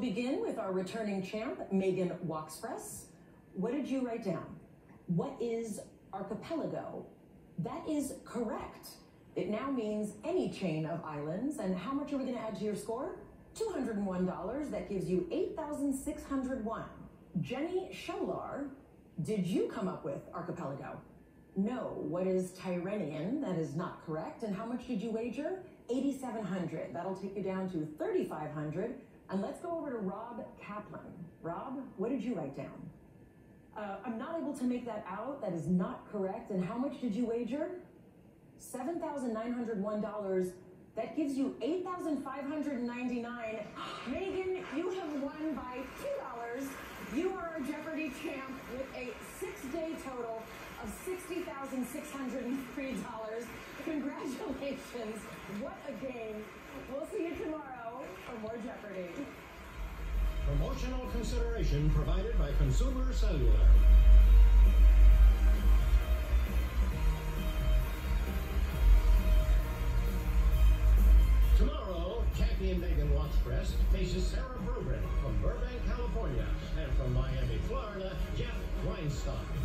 Begin with our returning champ, Megan Wachspress. What did you write down? What is archipelago? That is correct. It now means any chain of islands. And how much are we going to add to your score? $201. That gives you 8,601. Jenny Scholar, did you come up with archipelago? No. What is Tyrrhenian? That is not correct. And how much did you wager? 8,700. That'll take you down to 3,500. And let's go over to Rob Kaplan. Rob, what did you write down? Uh, I'm not able to make that out. That is not correct. And how much did you wager? $7,901. That gives you 8,599. Megan, you have won by $2. You are our Jeopardy champ with a six-day total of $60,603. Congratulations. What a game. We'll see you tomorrow for more Jeopardy. Promotional consideration provided by Consumer Cellular. Tomorrow, champion Megan Wachspress faces Sarah Brubrin from Burbank, California, and from Miami, Florida, Jeff Weinstein.